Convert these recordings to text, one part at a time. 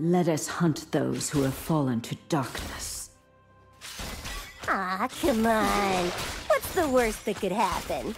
Let us hunt those who have fallen to darkness. Ah, come on. What's the worst that could happen?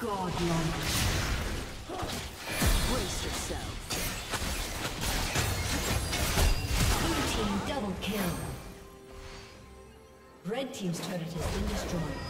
Brace yourself. Blue team double kill. Red team's turret has been destroyed.